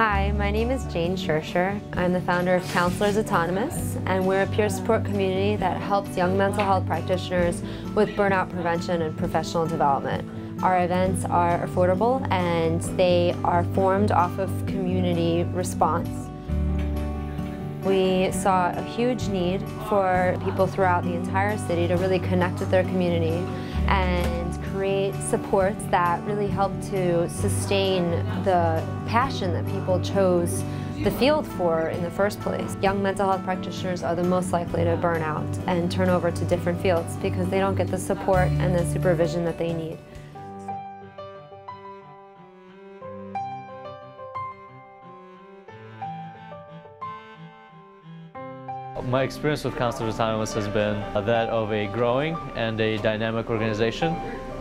Hi, my name is Jane Shersher. I'm the founder of Counselors Autonomous, and we're a peer support community that helps young mental health practitioners with burnout prevention and professional development. Our events are affordable and they are formed off of community response. We saw a huge need for people throughout the entire city to really connect with their community and create supports that really help to sustain the passion that people chose the field for in the first place. Young mental health practitioners are the most likely to burn out and turn over to different fields because they don't get the support and the supervision that they need. My experience with Counselors Autonomous has been that of a growing and a dynamic organization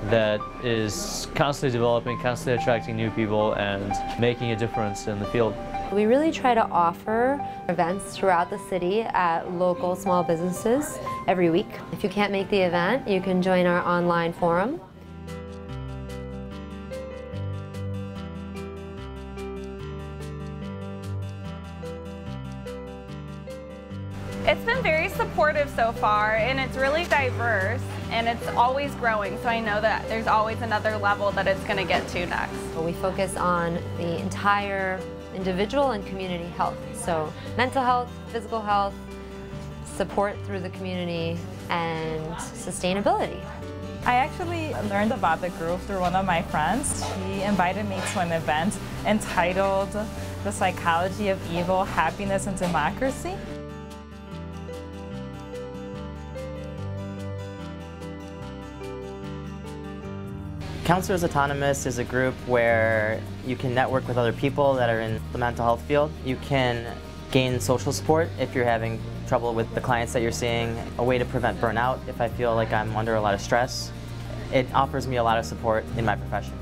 that is constantly developing, constantly attracting new people and making a difference in the field. We really try to offer events throughout the city at local small businesses every week. If you can't make the event, you can join our online forum. It's been very supportive so far and it's really diverse and it's always growing so I know that there's always another level that it's going to get to next. We focus on the entire individual and community health. So mental health, physical health, support through the community, and sustainability. I actually learned about the group through one of my friends. She invited me to an event entitled The Psychology of Evil, Happiness and Democracy. Counselors Autonomous is a group where you can network with other people that are in the mental health field. You can gain social support if you're having trouble with the clients that you're seeing, a way to prevent burnout if I feel like I'm under a lot of stress. It offers me a lot of support in my profession.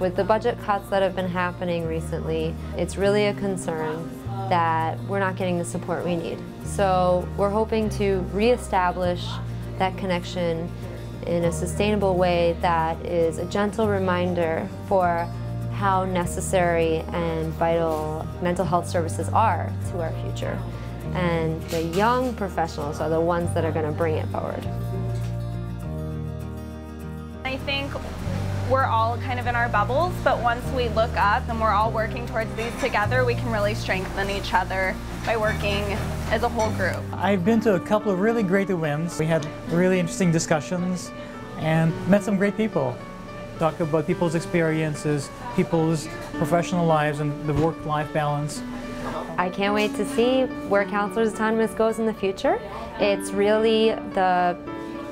With the budget cuts that have been happening recently, it's really a concern that we're not getting the support we need. So we're hoping to reestablish that connection in a sustainable way that is a gentle reminder for how necessary and vital mental health services are to our future. And the young professionals are the ones that are going to bring it forward. I think we're all kind of in our bubbles, but once we look up and we're all working towards these together, we can really strengthen each other by working as a whole group. I've been to a couple of really great events. We had really interesting discussions and met some great people. Talk about people's experiences, people's professional lives and the work-life balance. I can't wait to see where Counselors Autonomous goes in the future. It's really the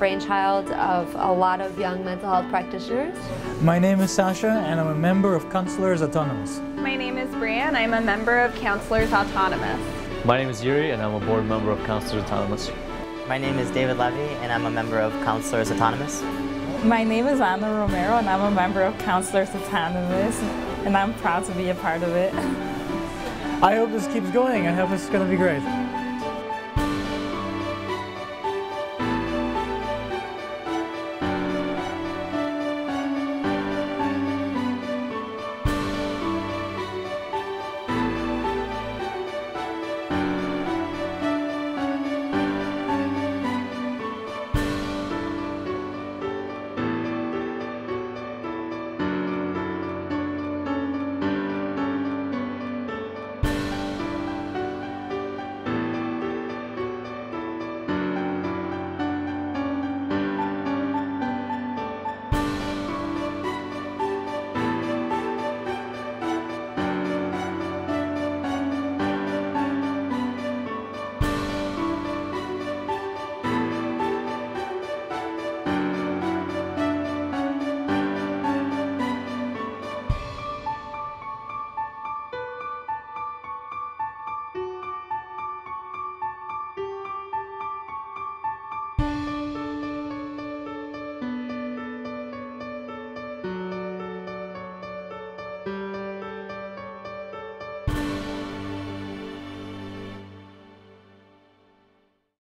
brainchild of a lot of young mental health practitioners. My name is Sasha and I'm a member of Counselors Autonomous. My name is Brian. I'm a member of Counselors Autonomous. My name is Yuri and I'm a board member of Counselors Autonomous. My name is David Levy and I'm a member of Counselors Autonomous. My name is Anna Romero and I'm a member of Counselors Autonomous and I'm proud to be a part of it. I hope this keeps going. I hope it's going to be great.